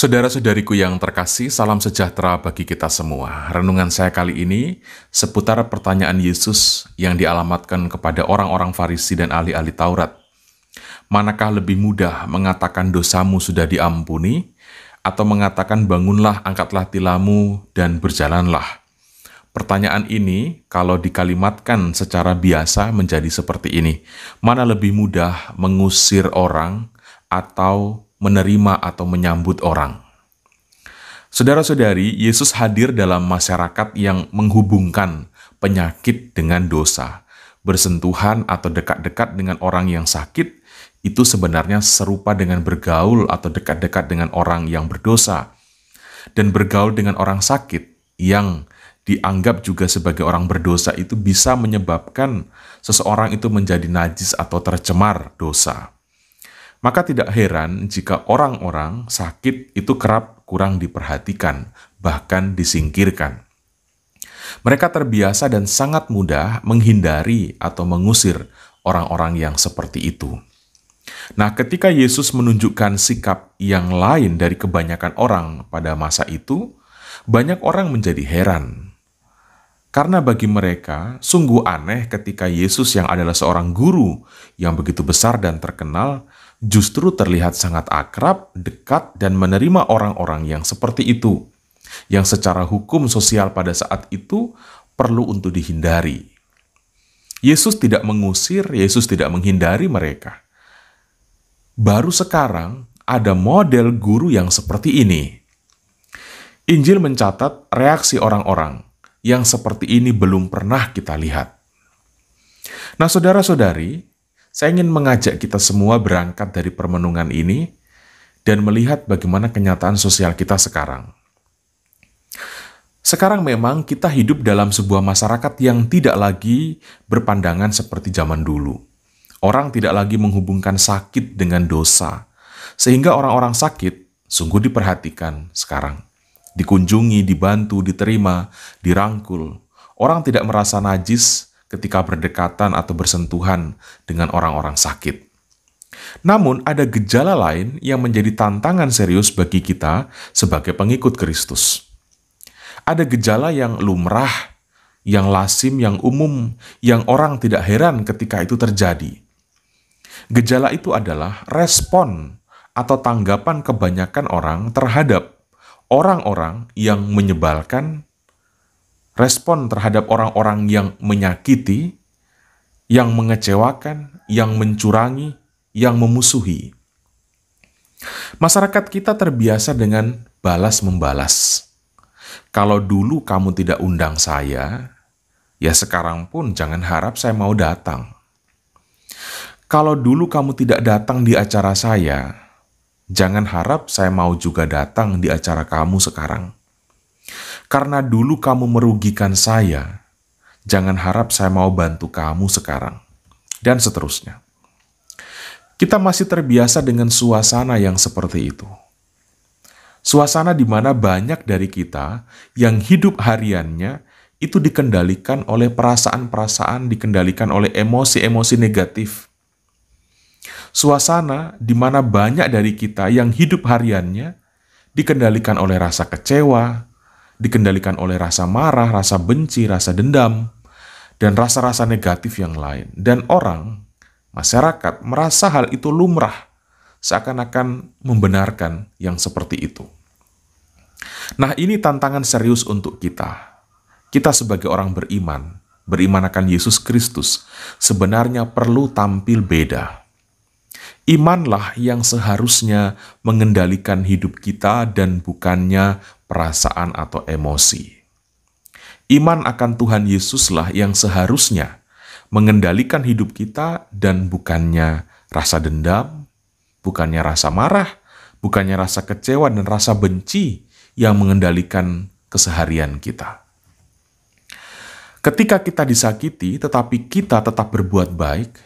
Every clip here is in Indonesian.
Saudara-saudariku yang terkasih, salam sejahtera bagi kita semua. Renungan saya kali ini seputar pertanyaan Yesus yang dialamatkan kepada orang-orang Farisi dan ahli-ahli Taurat. Manakah lebih mudah mengatakan dosamu sudah diampuni, atau mengatakan bangunlah, angkatlah tilammu, dan berjalanlah? Pertanyaan ini, kalau dikalimatkan secara biasa menjadi seperti ini: mana lebih mudah mengusir orang atau menerima atau menyambut orang. Saudara-saudari, Yesus hadir dalam masyarakat yang menghubungkan penyakit dengan dosa. Bersentuhan atau dekat-dekat dengan orang yang sakit itu sebenarnya serupa dengan bergaul atau dekat-dekat dengan orang yang berdosa. Dan bergaul dengan orang sakit yang dianggap juga sebagai orang berdosa itu bisa menyebabkan seseorang itu menjadi najis atau tercemar dosa. Maka tidak heran jika orang-orang sakit itu kerap kurang diperhatikan, bahkan disingkirkan. Mereka terbiasa dan sangat mudah menghindari atau mengusir orang-orang yang seperti itu. Nah, ketika Yesus menunjukkan sikap yang lain dari kebanyakan orang pada masa itu, banyak orang menjadi heran. Karena bagi mereka, sungguh aneh ketika Yesus yang adalah seorang guru yang begitu besar dan terkenal justru terlihat sangat akrab, dekat, dan menerima orang-orang yang seperti itu, yang secara hukum sosial pada saat itu perlu untuk dihindari. Yesus tidak mengusir, Yesus tidak menghindari mereka. Baru sekarang ada model guru yang seperti ini. Injil mencatat reaksi orang-orang yang seperti ini belum pernah kita lihat. Nah, saudara-saudari, saya ingin mengajak kita semua berangkat dari permenungan ini dan melihat bagaimana kenyataan sosial kita sekarang. Sekarang memang kita hidup dalam sebuah masyarakat yang tidak lagi berpandangan seperti zaman dulu. Orang tidak lagi menghubungkan sakit dengan dosa, sehingga orang-orang sakit sungguh diperhatikan sekarang. Dikunjungi, dibantu, diterima, dirangkul. Orang tidak merasa najis ketika berdekatan atau bersentuhan dengan orang-orang sakit. Namun, ada gejala lain yang menjadi tantangan serius bagi kita sebagai pengikut Kristus. Ada gejala yang lumrah, yang lasim, yang umum, yang orang tidak heran ketika itu terjadi. Gejala itu adalah respon atau tanggapan kebanyakan orang terhadap orang-orang yang menyebalkan, respon terhadap orang-orang yang menyakiti, yang mengecewakan, yang mencurangi, yang memusuhi. Masyarakat kita terbiasa dengan balas-membalas. Kalau dulu kamu tidak undang saya, ya sekarang pun jangan harap saya mau datang. Kalau dulu kamu tidak datang di acara saya, jangan harap saya mau juga datang di acara kamu sekarang. Karena dulu kamu merugikan saya, jangan harap saya mau bantu kamu sekarang. Dan seterusnya. Kita masih terbiasa dengan suasana yang seperti itu. Suasana di mana banyak dari kita yang hidup hariannya itu dikendalikan oleh perasaan-perasaan, dikendalikan oleh emosi-emosi negatif. Suasana di mana banyak dari kita yang hidup hariannya dikendalikan oleh rasa kecewa, dikendalikan oleh rasa marah, rasa benci, rasa dendam, dan rasa-rasa negatif yang lain. Dan orang, masyarakat, merasa hal itu lumrah, seakan-akan membenarkan yang seperti itu. Nah, ini tantangan serius untuk kita. Kita sebagai orang beriman, beriman akan Yesus Kristus, sebenarnya perlu tampil beda. Imanlah yang seharusnya mengendalikan hidup kita dan bukannya perasaan atau emosi. Iman akan Tuhan Yesuslah yang seharusnya mengendalikan hidup kita dan bukannya rasa dendam, bukannya rasa marah, bukannya rasa kecewa dan rasa benci yang mengendalikan keseharian kita. Ketika kita disakiti tetapi kita tetap berbuat baik,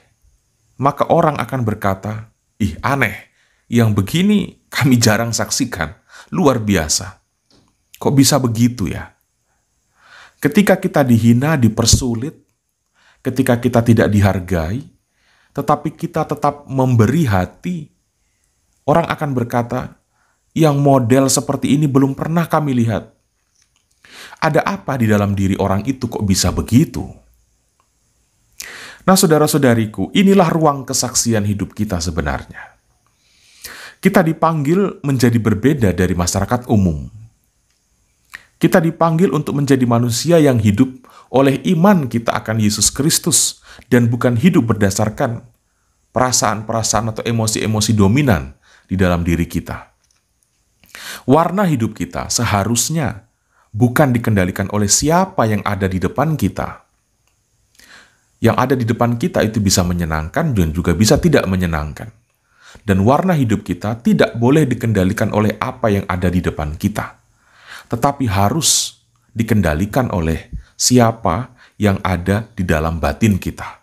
maka orang akan berkata, Ih, aneh. Yang begini kami jarang saksikan. Luar biasa. Kok bisa begitu ya? Ketika kita dihina, dipersulit, ketika kita tidak dihargai, tetapi kita tetap memberi hati, orang akan berkata, yang model seperti ini belum pernah kami lihat. Ada apa di dalam diri orang itu kok bisa begitu? Nah, saudara-saudariku, inilah ruang kesaksian hidup kita sebenarnya. Kita dipanggil menjadi berbeda dari masyarakat umum. Kita dipanggil untuk menjadi manusia yang hidup oleh iman kita akan Yesus Kristus dan bukan hidup berdasarkan perasaan-perasaan atau emosi-emosi dominan di dalam diri kita. Warna hidup kita seharusnya bukan dikendalikan oleh siapa yang ada di depan kita. Yang ada di depan kita itu bisa menyenangkan dan juga bisa tidak menyenangkan. Dan warna hidup kita tidak boleh dikendalikan oleh apa yang ada di depan kita, tetapi harus dikendalikan oleh siapa yang ada di dalam batin kita,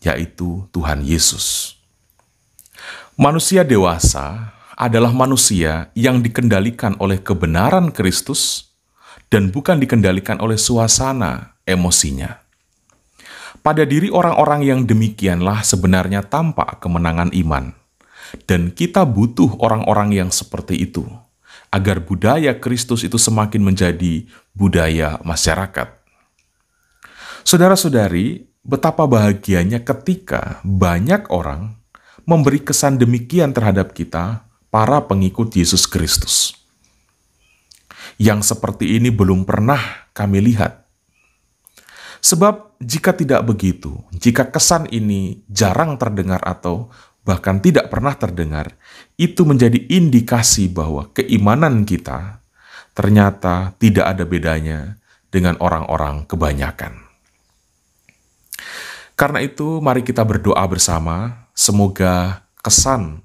yaitu Tuhan Yesus. Manusia dewasa adalah manusia yang dikendalikan oleh kebenaran Kristus dan bukan dikendalikan oleh suasana emosinya. Pada diri orang-orang yang demikianlah sebenarnya tampak kemenangan iman, dan kita butuh orang-orang yang seperti itu agar budaya Kristus itu semakin menjadi budaya masyarakat. Saudara-saudari, betapa bahagianya ketika banyak orang memberi kesan demikian terhadap kita, para pengikut Yesus Kristus. Yang seperti ini belum pernah kami lihat. Sebab jika tidak begitu, jika kesan ini jarang terdengar atau bahkan tidak pernah terdengar, itu menjadi indikasi bahwa keimanan kita ternyata tidak ada bedanya dengan orang-orang kebanyakan. Karena itu, mari kita berdoa bersama, semoga kesan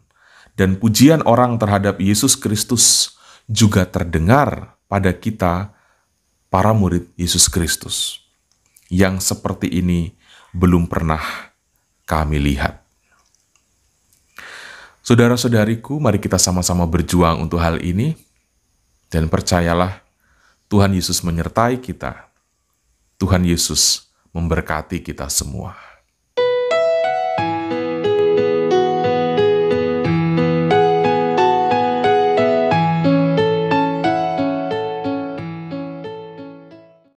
dan pujian orang terhadap Yesus Kristus juga terdengar pada kita, para murid Yesus Kristus, yang seperti ini belum pernah kami lihat. Saudara-saudariku, mari kita sama-sama berjuang untuk hal ini, dan percayalah Tuhan Yesus menyertai kita. Tuhan Yesus memberkati kita semua.